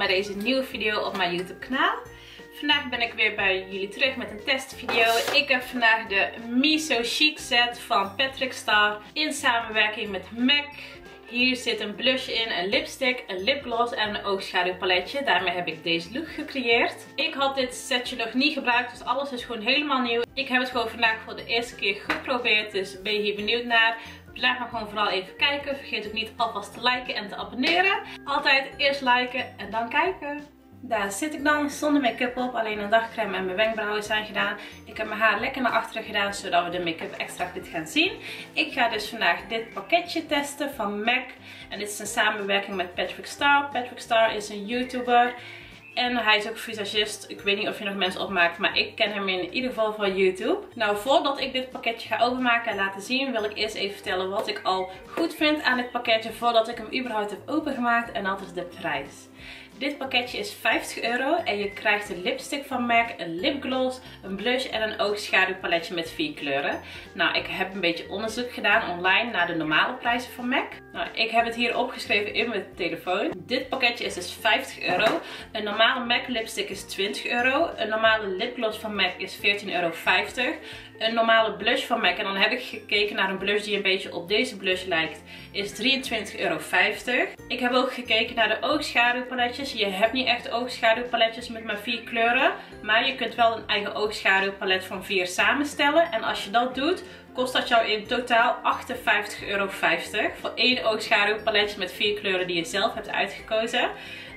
bij deze nieuwe video op mijn YouTube kanaal. Vandaag ben ik weer bij jullie terug met een testvideo. Ik heb vandaag de Miso Chic set van Patrick Star in samenwerking met MAC. Hier zit een blush in, een lipstick, een lipgloss en een oogschaduwpaletje. Daarmee heb ik deze look gecreëerd. Ik had dit setje nog niet gebruikt, dus alles is gewoon helemaal nieuw. Ik heb het gewoon vandaag voor de eerste keer geprobeerd, dus ben je hier benieuwd naar? Blijf maar gewoon vooral even kijken. Vergeet ook niet alvast te liken en te abonneren. Altijd eerst liken en dan kijken. Daar zit ik dan zonder make-up op. Alleen een dagcreme en mijn wenkbrauwen zijn gedaan. Ik heb mijn haar lekker naar achteren gedaan. Zodat we de make-up extra goed gaan zien. Ik ga dus vandaag dit pakketje testen van MAC. En dit is een samenwerking met Patrick Star. Patrick Star is een YouTuber. En hij is ook visagist. Ik weet niet of je nog mensen opmaakt, maar ik ken hem in ieder geval van YouTube. Nou, voordat ik dit pakketje ga openmaken en laten zien, wil ik eerst even vertellen wat ik al goed vind aan dit pakketje voordat ik hem überhaupt heb opengemaakt. En dat is de prijs. Dit pakketje is 50 euro en je krijgt een lipstick van MAC, een lipgloss, een blush en een oogschaduwpaletje met vier kleuren. Nou, ik heb een beetje onderzoek gedaan online naar de normale prijzen van MAC. Nou, ik heb het hier opgeschreven in mijn telefoon. Dit pakketje is dus 50 euro. Een normale MAC lipstick is 20 euro. Een normale lipgloss van MAC is 14,50 euro. Een normale blush van MAC, en dan heb ik gekeken naar een blush die een beetje op deze blush lijkt, is 23,50 euro. Ik heb ook gekeken naar de oogschaduwpaletjes. Je hebt niet echt oogschaduwpaletjes met maar vier kleuren. Maar je kunt wel een eigen oogschaduwpalet van vier samenstellen. En als je dat doet, kost dat jou in totaal 58,50 euro. Voor één oogschaduwpaletje met vier kleuren die je zelf hebt uitgekozen.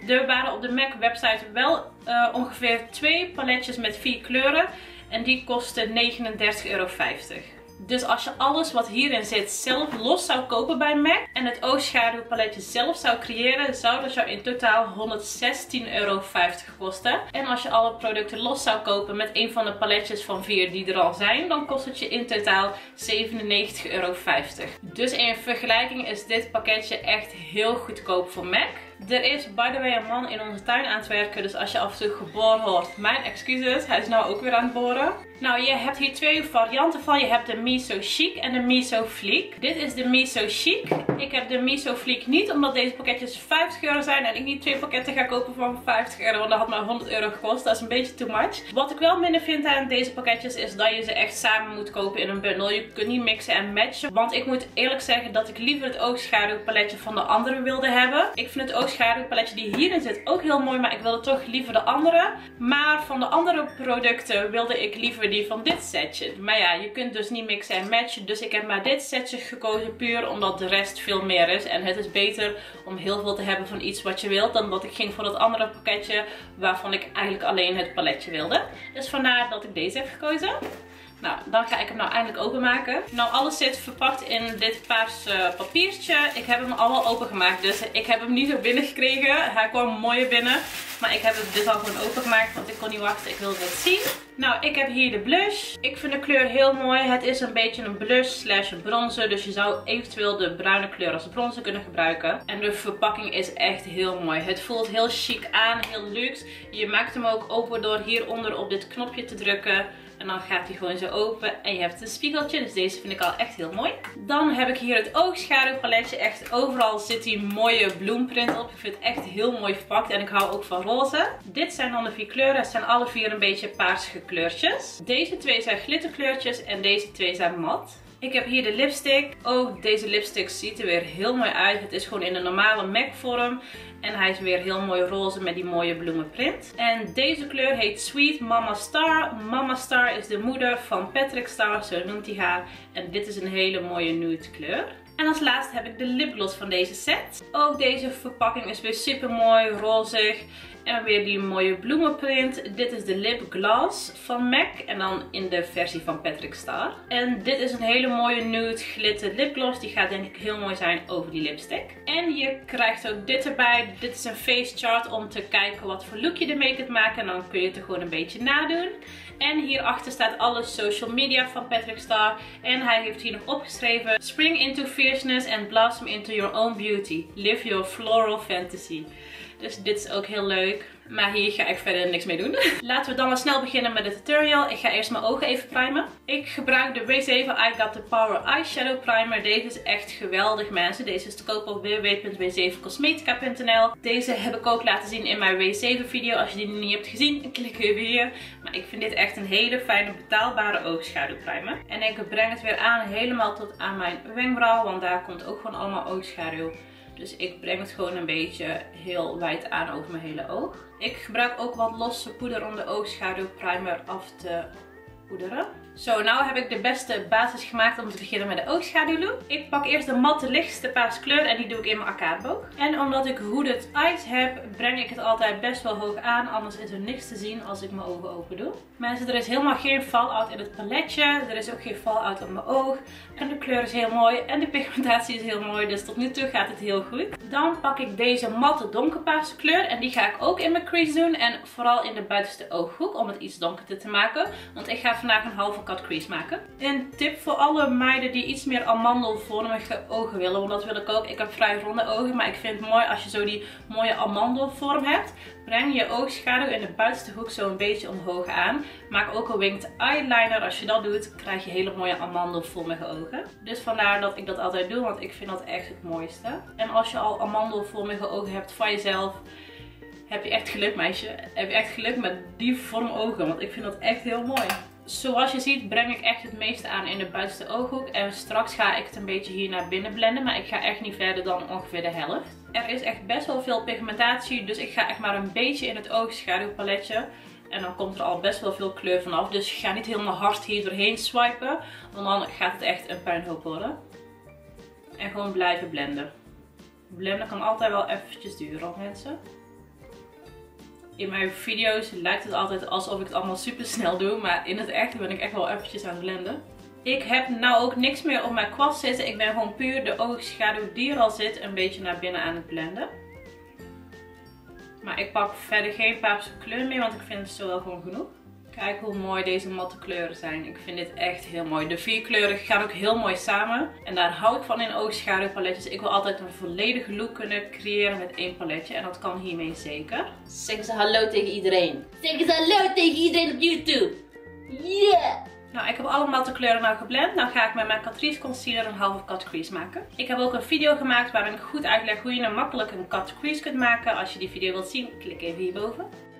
Er waren op de MAC website wel uh, ongeveer twee paletjes met vier kleuren. En die kostte 39,50 euro. Dus als je alles wat hierin zit zelf los zou kopen bij MAC en het oogschaduwpaletje zelf zou creëren, zou dat jou in totaal 116,50 euro kosten. En als je alle producten los zou kopen met een van de paletjes van vier die er al zijn, dan kost het je in totaal 97,50 euro. Dus in vergelijking is dit pakketje echt heel goedkoop voor MAC. Er is by the way een man in onze tuin aan het werken. Dus als je af en toe geboren hoort, mijn excuses. Hij is nou ook weer aan het boren. Nou, je hebt hier twee varianten van. Je hebt de Miso Chic en de Miso Fleek. Dit is de Miso Chic. Ik heb de Miso Fleek niet, omdat deze pakketjes 50 euro zijn. En ik niet twee pakketten ga kopen voor 50 euro. Want dat had maar 100 euro gekost. Dat is een beetje too much. Wat ik wel minder vind aan deze pakketjes is dat je ze echt samen moet kopen in een bundle. Je kunt niet mixen en matchen. Want ik moet eerlijk zeggen dat ik liever het oogschaduwpaletje van de andere wilde hebben. Ik vind het oogschaduwpaletje die hierin zit ook heel mooi. Maar ik wilde toch liever de andere. Maar van de andere producten wilde ik liever die van dit setje. Maar ja, je kunt dus niet mixen en matchen. Dus ik heb maar dit setje gekozen puur omdat de rest veel meer is. En het is beter om heel veel te hebben van iets wat je wilt. Dan dat ik ging voor dat andere pakketje waarvan ik eigenlijk alleen het paletje wilde. Dus vandaar dat ik deze heb gekozen. Nou, dan ga ik hem nou eindelijk openmaken. Nou, alles zit verpakt in dit paarse papiertje. Ik heb hem al opengemaakt, dus ik heb hem niet zo binnen gekregen. Hij kwam mooi binnen. Maar ik heb het dus al gewoon opengemaakt, want ik kon niet wachten. Ik wilde het zien. Nou, ik heb hier de blush. Ik vind de kleur heel mooi. Het is een beetje een blush slash bronzer. Dus je zou eventueel de bruine kleur als bronzer kunnen gebruiken. En de verpakking is echt heel mooi. Het voelt heel chic aan, heel luxe. Je maakt hem ook open door hieronder op dit knopje te drukken. En dan gaat hij gewoon zo open. En je hebt een spiegeltje. Dus deze vind ik al echt heel mooi. Dan heb ik hier het oogschaduwpaletje. Echt overal zit die mooie bloemprint op. Ik vind het echt heel mooi verpakt. En ik hou ook van roze. Dit zijn dan de vier kleuren. Het zijn alle vier een beetje paarsige kleurtjes. Deze twee zijn glitterkleurtjes. En deze twee zijn mat. Ik heb hier de lipstick. Oh, deze lipstick ziet er weer heel mooi uit. Het is gewoon in de normale MAC vorm. En hij is weer heel mooi roze met die mooie bloemenprint. En deze kleur heet Sweet Mama Star. Mama Star is de moeder van Patrick Star, zo noemt hij haar. En dit is een hele mooie nude kleur. En als laatste heb ik de lipgloss van deze set. Ook deze verpakking is weer super mooi, rozig. En weer die mooie bloemenprint. Dit is de Lip Gloss van MAC. En dan in de versie van Patrick Star. En dit is een hele mooie nude glitter lipgloss. Die gaat denk ik heel mooi zijn over die lipstick. En je krijgt ook dit erbij. Dit is een face chart om te kijken wat voor look je ermee kunt maken. En dan kun je het er gewoon een beetje nadoen. En hierachter staat alle social media van Patrick Star. En hij heeft hier nog opgeschreven. Spring into fierceness and blossom into your own beauty. Live your floral fantasy. Dus dit is ook heel leuk. Maar hier ga ik verder niks mee doen. Laten we dan maar snel beginnen met de tutorial. Ik ga eerst mijn ogen even primen. Ik gebruik de W7 I Got The Power Eyeshadow Primer. Deze is echt geweldig mensen. Deze is te koop op www.w7cosmetica.nl Deze heb ik ook laten zien in mijn W7 video. Als je die niet hebt gezien, klik hier. Maar ik vind dit echt een hele fijne betaalbare oogschaduw primer. En ik breng het weer aan helemaal tot aan mijn wenkbrauw. Want daar komt ook gewoon allemaal oogschaduw. Dus ik breng het gewoon een beetje heel wijd aan over mijn hele oog. Ik gebruik ook wat losse poeder om de oogschaduw primer af te poederen. Zo, nou heb ik de beste basis gemaakt om te beginnen met de oogschaduwlook. Ik pak eerst de matte lichtste paars kleur en die doe ik in mijn arcadeboog. En omdat ik hooded eyes heb, breng ik het altijd best wel hoog aan. Anders is er niks te zien als ik mijn ogen open doe. Mensen, er is helemaal geen fallout in het paletje. Er is ook geen fallout op mijn oog. En de kleur is heel mooi en de pigmentatie is heel mooi. Dus tot nu toe gaat het heel goed. Dan pak ik deze matte donkerpaarse kleur. En die ga ik ook in mijn crease doen. En vooral in de buitenste ooghoek om het iets donkerder te maken. Want ik ga vandaag een halve crease maken. Een tip voor alle meiden die iets meer amandelvormige ogen willen. Want dat wil ik ook. Ik heb vrij ronde ogen. Maar ik vind het mooi als je zo die mooie amandelvorm hebt. Breng je oogschaduw in de buitenste hoek zo een beetje omhoog aan. Maak ook een winged eyeliner. Als je dat doet, krijg je hele mooie amandelvormige ogen. Dus vandaar dat ik dat altijd doe, want ik vind dat echt het mooiste. En als je al amandelvormige ogen hebt van jezelf, heb je echt geluk meisje. Heb je echt geluk met die vorm ogen, want ik vind dat echt heel mooi. Zoals je ziet breng ik echt het meeste aan in de buitenste ooghoek. En straks ga ik het een beetje hier naar binnen blenden. Maar ik ga echt niet verder dan ongeveer de helft. Er is echt best wel veel pigmentatie. Dus ik ga echt maar een beetje in het oogschaduwpaletje. En dan komt er al best wel veel kleur vanaf. Dus ga niet helemaal hard hier doorheen swipen. Want dan gaat het echt een puinhoop worden. En gewoon blijven blenden. Blenden kan altijd wel eventjes duren mensen in mijn video's lijkt het altijd alsof ik het allemaal super snel doe. Maar in het echt ben ik echt wel eventjes aan het blenden. Ik heb nou ook niks meer op mijn kwast zitten. Ik ben gewoon puur de oogschaduw die er al zit een beetje naar binnen aan het blenden. Maar ik pak verder geen paarse kleur meer, want ik vind het zo wel gewoon genoeg. Kijk hoe mooi deze matte kleuren zijn. Ik vind dit echt heel mooi. De vier kleuren gaan ook heel mooi samen. En daar hou ik van in oogschaduwpaletjes. Ik wil altijd een volledige look kunnen creëren met één paletje. En dat kan hiermee zeker. Zeg ze hallo tegen iedereen. Zeg eens hallo tegen iedereen op YouTube. Yeah! Nou, ik heb alle matte kleuren nou geblend. Nou ga ik met mijn Catrice Concealer een halve cut crease maken. Ik heb ook een video gemaakt waarin ik goed uitleg hoe je een makkelijk een cut crease kunt maken. Als je die video wilt zien, klik even hierboven.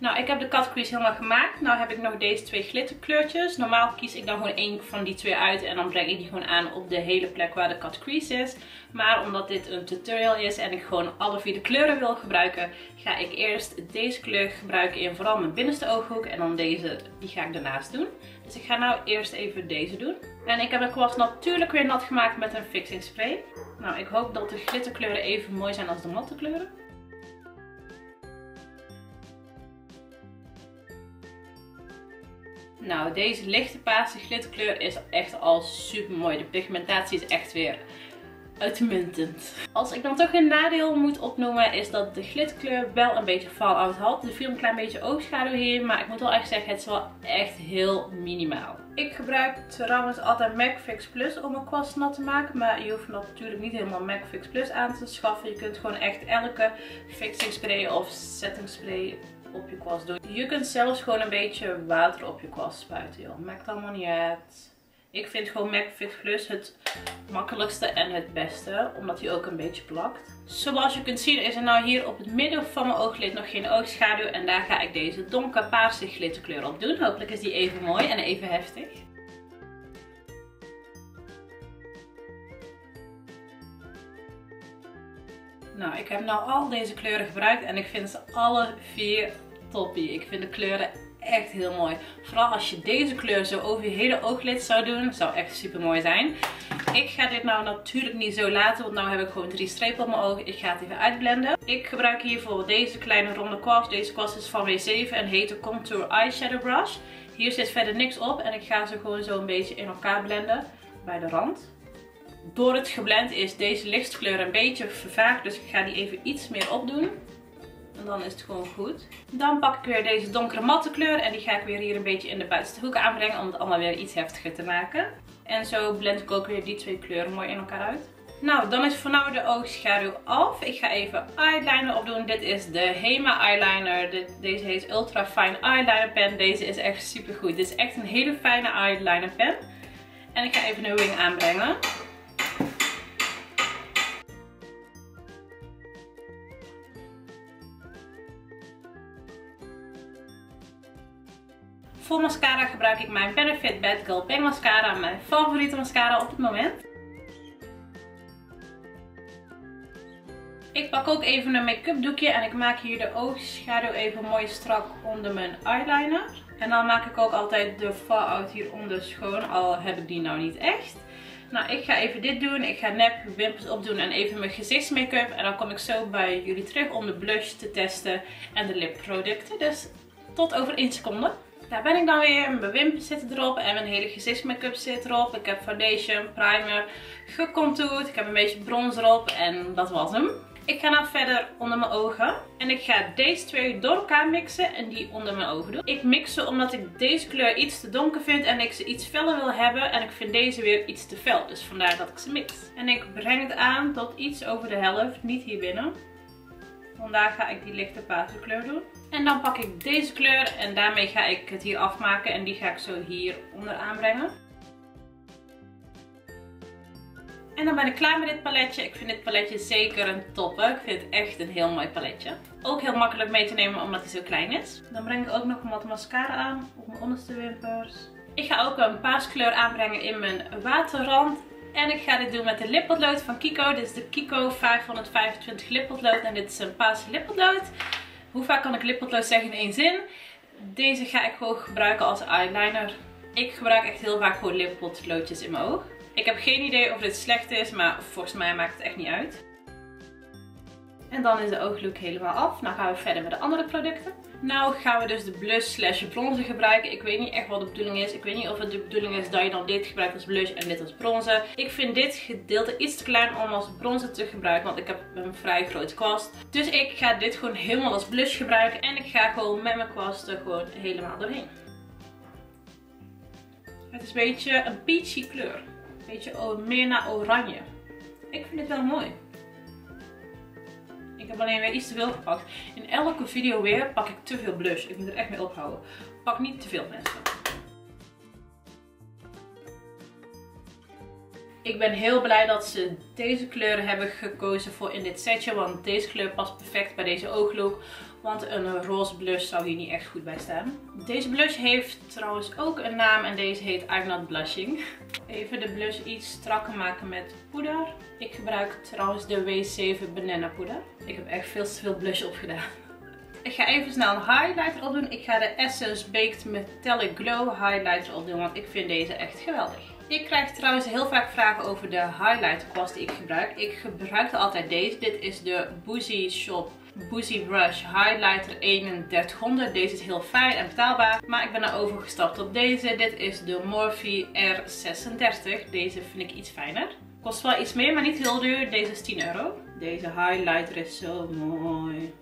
Nou, ik heb de crease helemaal gemaakt. Nou heb ik nog deze twee glitterkleurtjes. Normaal kies ik dan gewoon één van die twee uit en dan breng ik die gewoon aan op de hele plek waar de crease is. Maar omdat dit een tutorial is en ik gewoon alle vier de kleuren wil gebruiken, ga ik eerst deze kleur gebruiken in vooral mijn binnenste ooghoek. En dan deze, die ga ik daarnaast doen. Dus ik ga nou eerst even deze doen. En ik heb de kwast natuurlijk weer nat gemaakt met een fixing spray. Nou, ik hoop dat de glitterkleuren even mooi zijn als de matte kleuren. Nou, deze lichte paarse glitterkleur is echt al super mooi. De pigmentatie is echt weer uitmuntend. Als ik dan toch een nadeel moet opnoemen is dat de glitterkleur wel een beetje fallout had. Er viel een klein beetje oogschaduw hier, maar ik moet wel echt zeggen, het is wel echt heel minimaal. Ik gebruik trouwens altijd MAC Fix Plus om mijn kwast nat te maken. Maar je hoeft natuurlijk niet helemaal MAC Fix Plus aan te schaffen. Je kunt gewoon echt elke fixing spray of setting spray op je kwast doen. Je kunt zelfs gewoon een beetje water op je kwast spuiten, joh. Maakt allemaal niet uit. Ik vind gewoon MAC Fix Plus het makkelijkste en het beste, omdat hij ook een beetje plakt. Zoals je kunt zien is er nou hier op het midden van mijn ooglid nog geen oogschaduw. En daar ga ik deze donkerpaarse glitterkleur op doen. Hopelijk is die even mooi en even heftig. Nou, ik heb nou al deze kleuren gebruikt en ik vind ze alle vier toppie. Ik vind de kleuren echt heel mooi. Vooral als je deze kleur zo over je hele ooglid zou doen, zou echt super mooi zijn. Ik ga dit nou natuurlijk niet zo laten, want nu heb ik gewoon drie strepen op mijn ogen. Ik ga het even uitblenden. Ik gebruik hiervoor deze kleine ronde kwast. Deze kwast is van W7 en heet de Contour Eyeshadow Brush. Hier zit verder niks op en ik ga ze gewoon zo een beetje in elkaar blenden bij de rand door het geblend is deze lichtkleur een beetje vervaagd. Dus ik ga die even iets meer opdoen. En dan is het gewoon goed. Dan pak ik weer deze donkere matte kleur. En die ga ik weer hier een beetje in de buitenste hoek aanbrengen. Om het allemaal weer iets heftiger te maken. En zo blend ik ook weer die twee kleuren mooi in elkaar uit. Nou, dan is voor nu de oogschaduw af. Ik ga even eyeliner opdoen. Dit is de Hema eyeliner. deze heet Ultra Fine Eyeliner Pen. Deze is echt super goed. Dit is echt een hele fijne eyeliner pen. En ik ga even een wing aanbrengen. Voor mascara gebruik ik mijn Benefit Bad Girl Bang Mascara. Mijn favoriete mascara op het moment. Ik pak ook even een make-up doekje en ik maak hier de oogschaduw even mooi strak onder mijn eyeliner. En dan maak ik ook altijd de fallout hieronder schoon, al heb ik die nou niet echt. Nou, ik ga even dit doen. Ik ga nep wimpers opdoen en even mijn gezichtsmake-up. En dan kom ik zo bij jullie terug om de blush te testen en de lipproducten. Dus tot over 1 seconde. Daar ben ik dan weer. Mijn wimpers zitten erop en mijn hele gezichtsmake-up zit erop. Ik heb foundation, primer, gecontourd. Ik heb een beetje bronzer op en dat was hem. Ik ga nou verder onder mijn ogen. En ik ga deze twee door elkaar mixen en die onder mijn ogen doen. Ik mix ze omdat ik deze kleur iets te donker vind en ik ze iets feller wil hebben. En ik vind deze weer iets te fel. Dus vandaar dat ik ze mix. En ik breng het aan tot iets over de helft. Niet hier binnen. Vandaar ga ik die lichte paterkleur doen. En dan pak ik deze kleur en daarmee ga ik het hier afmaken. En die ga ik zo hier onder aanbrengen. En dan ben ik klaar met dit paletje. Ik vind dit paletje zeker een toppe. Ik vind het echt een heel mooi paletje. Ook heel makkelijk mee te nemen omdat hij zo klein is. Dan breng ik ook nog wat mascara aan op mijn onderste wimpers. Ik ga ook een paaskleur aanbrengen in mijn waterrand. En ik ga dit doen met de lippotlood van Kiko. Dit is de Kiko 525 lippotlood en dit is een paarse lippotlood. Hoe vaak kan ik lippotlood zeggen in één zin? Deze ga ik gewoon gebruiken als eyeliner. Ik gebruik echt heel vaak gewoon lippotloodjes in mijn oog. Ik heb geen idee of dit slecht is, maar volgens mij maakt het echt niet uit. En dan is de ooglook helemaal af. Nou gaan we verder met de andere producten. Nou gaan we dus de blush slash bronzer gebruiken. Ik weet niet echt wat de bedoeling is. Ik weet niet of het de bedoeling is dat je dan dit gebruikt als blush en dit als bronzer. Ik vind dit gedeelte iets te klein om als bronzer te gebruiken. Want ik heb een vrij grote kwast. Dus ik ga dit gewoon helemaal als blush gebruiken. En ik ga gewoon met mijn kwast er gewoon helemaal doorheen. Het is een beetje een peachy kleur beetje meer naar oranje. Ik vind dit wel mooi. Ik heb alleen weer iets te veel gepakt. In elke video weer pak ik te veel blush. Ik moet er echt mee ophouden. Pak niet te veel mensen. Ik ben heel blij dat ze deze kleuren hebben gekozen voor in dit setje. Want deze kleur past perfect bij deze ooglook. Want een roze blush zou hier niet echt goed bij staan. Deze blush heeft trouwens ook een naam en deze heet I'm Blushing. Even de blush iets strakker maken met poeder. Ik gebruik trouwens de W7 Banana poeder. Ik heb echt veel te veel blush opgedaan. Ik ga even snel een highlighter opdoen. Ik ga de Essence Baked Metallic Glow highlighter opdoen, want ik vind deze echt geweldig. Ik krijg trouwens heel vaak vragen over de highlighter kwast die ik gebruik. Ik gebruik altijd deze. Dit is de Boozy Shop Boozy Brush Highlighter 3100. Deze is heel fijn en betaalbaar. Maar ik ben er overgestapt op deze. Dit is de Morphe R36. Deze vind ik iets fijner. Kost wel iets meer, maar niet heel duur. Deze is 10 euro. Deze highlighter is zo mooi.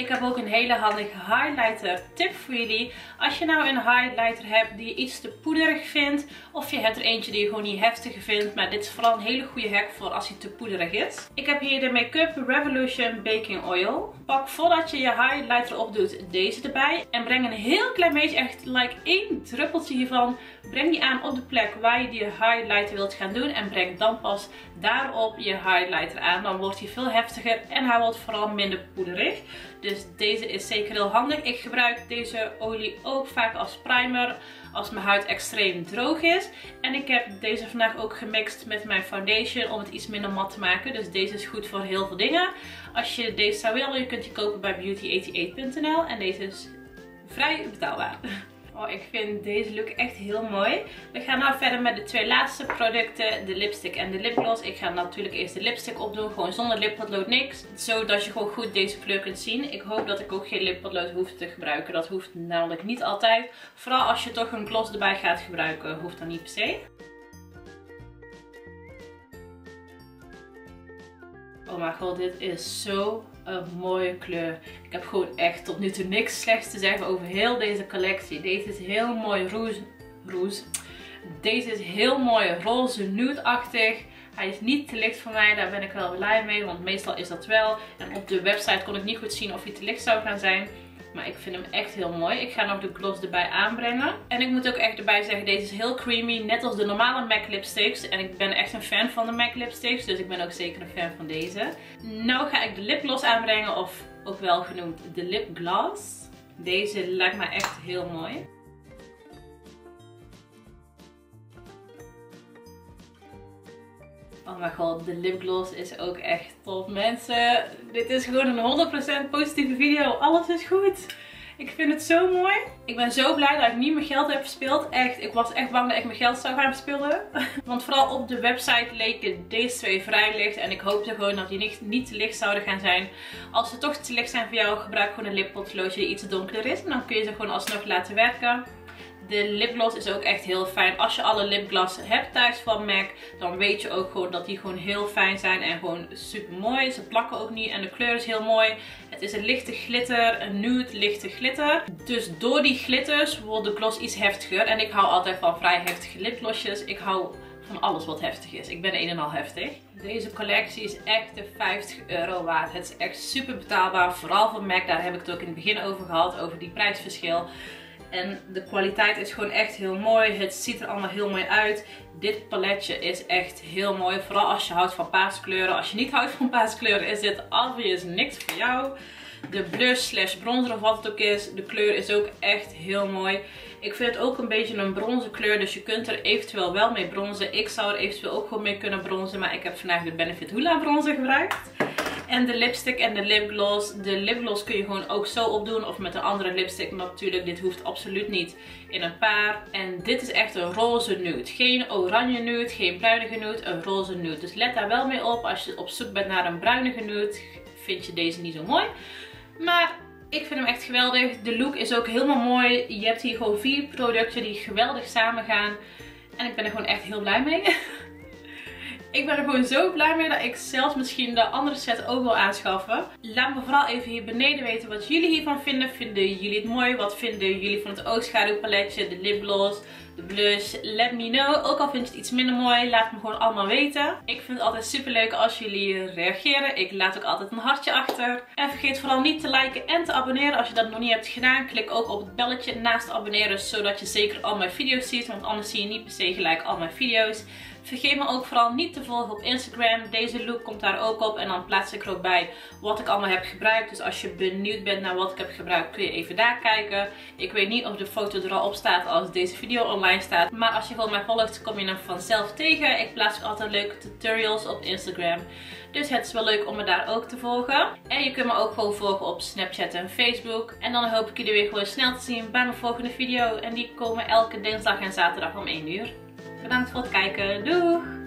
Ik heb ook een hele handige highlighter tip voor jullie. Als je nou een highlighter hebt die je iets te poederig vindt. Of je hebt er eentje die je gewoon niet heftig vindt. Maar dit is vooral een hele goede hack voor als hij te poederig is. Ik heb hier de Makeup Revolution Baking Oil. Pak voordat je je highlighter opdoet deze erbij. En breng een heel klein beetje, echt like één druppeltje hiervan. Breng die aan op de plek waar je die highlighter wilt gaan doen. En breng dan pas daarop je highlighter aan. Dan wordt hij veel heftiger en hij wordt vooral minder poederig. Dus deze is zeker heel handig. Ik gebruik deze olie ook vaak als primer als mijn huid extreem droog is. En ik heb deze vandaag ook gemixt met mijn foundation om het iets minder mat te maken. Dus deze is goed voor heel veel dingen. Als je deze zou willen, je kunt die kopen bij beauty88.nl en deze is vrij betaalbaar. Oh, ik vind deze look echt heel mooi. We gaan nou verder met de twee laatste producten. De lipstick en de lipgloss. Ik ga natuurlijk eerst de lipstick opdoen. Gewoon zonder lippotlood niks. Zodat je gewoon goed deze kleur kunt zien. Ik hoop dat ik ook geen lippotlood hoef te gebruiken. Dat hoeft namelijk niet altijd. Vooral als je toch een gloss erbij gaat gebruiken. Hoeft dan niet per se. Oh mijn god, dit is zo een mooie kleur. Ik heb gewoon echt tot nu toe niks slechts te zeggen over heel deze collectie. Deze is heel mooi roze. roze. Deze is heel mooi roze nude-achtig. Hij is niet te licht voor mij, daar ben ik wel blij mee, want meestal is dat wel. En op de website kon ik niet goed zien of hij te licht zou gaan zijn. Maar ik vind hem echt heel mooi. Ik ga nog de gloss erbij aanbrengen. En ik moet ook echt erbij zeggen, deze is heel creamy. Net als de normale MAC lipsticks. En ik ben echt een fan van de MAC lipsticks. Dus ik ben ook zeker een fan van deze. Nou ga ik de lipgloss aanbrengen. Of ook wel genoemd de lipgloss. Deze lijkt me echt heel mooi. Oh mijn god, de lipgloss is ook echt top. Mensen, dit is gewoon een 100% positieve video. Alles is goed. Ik vind het zo mooi. Ik ben zo blij dat ik niet mijn geld heb verspeeld. Echt, ik was echt bang dat ik mijn geld zou gaan verspillen. Want vooral op de website leken deze twee vrij licht. En ik hoopte gewoon dat die niet, niet te licht zouden gaan zijn. Als ze toch te licht zijn voor jou, gebruik gewoon een lippotloodje die iets donkerder is. En dan kun je ze gewoon alsnog laten werken. De lipgloss is ook echt heel fijn. Als je alle lipgloss hebt thuis van MAC, dan weet je ook gewoon dat die gewoon heel fijn zijn en gewoon super mooi. Ze plakken ook niet en de kleur is heel mooi. Het is een lichte glitter, een nude lichte glitter. Dus door die glitters wordt de gloss iets heftiger. En ik hou altijd van vrij heftige lipglossjes. Ik hou van alles wat heftig is. Ik ben een en al heftig. Deze collectie is echt de 50 euro waard. Het is echt super betaalbaar. Vooral van MAC, daar heb ik het ook in het begin over gehad. Over die prijsverschil. En de kwaliteit is gewoon echt heel mooi. Het ziet er allemaal heel mooi uit. Dit paletje is echt heel mooi. Vooral als je houdt van paaskleuren. Als je niet houdt van paaskleuren is dit obvious niks voor jou. De blush slash bronzer of wat het ook is. De kleur is ook echt heel mooi. Ik vind het ook een beetje een bronzen kleur. Dus je kunt er eventueel wel mee bronzen. Ik zou er eventueel ook gewoon mee kunnen bronzen. Maar ik heb vandaag de Benefit Hula bronzer gebruikt. En de lipstick en de lipgloss. De lipgloss kun je gewoon ook zo opdoen. Of met een andere lipstick. natuurlijk, dit hoeft absoluut niet in een paar. En dit is echt een roze nude. Geen oranje nude, geen bruinige nude. Een roze nude. Dus let daar wel mee op. Als je op zoek bent naar een bruinige nude, vind je deze niet zo mooi. Maar ik vind hem echt geweldig. De look is ook helemaal mooi. Je hebt hier gewoon vier producten die geweldig samen gaan. En ik ben er gewoon echt heel blij mee. Ik ben er gewoon zo blij mee dat ik zelfs misschien de andere set ook wil aanschaffen. Laat me vooral even hier beneden weten wat jullie hiervan vinden. Vinden jullie het mooi? Wat vinden jullie van het oogschaduwpaletje, de lipgloss, de blush? Let me know. Ook al vind je het iets minder mooi, laat me gewoon allemaal weten. Ik vind het altijd super leuk als jullie reageren. Ik laat ook altijd een hartje achter. En vergeet vooral niet te liken en te abonneren als je dat nog niet hebt gedaan. Klik ook op het belletje naast abonneren, zodat je zeker al mijn video's ziet. Want anders zie je niet per se gelijk al mijn video's. Vergeet me ook vooral niet te volgen op Instagram. Deze look komt daar ook op. En dan plaats ik er ook bij wat ik allemaal heb gebruikt. Dus als je benieuwd bent naar wat ik heb gebruikt, kun je even daar kijken. Ik weet niet of de foto er al op staat als deze video online staat. Maar als je gewoon mij volgt, kom je hem vanzelf tegen. Ik plaats altijd leuke tutorials op Instagram. Dus het is wel leuk om me daar ook te volgen. En je kunt me ook gewoon volgen op Snapchat en Facebook. En dan hoop ik jullie weer gewoon snel te zien bij mijn volgende video. En die komen elke dinsdag en zaterdag om 1 uur. Bedankt voor het kijken. Doeg!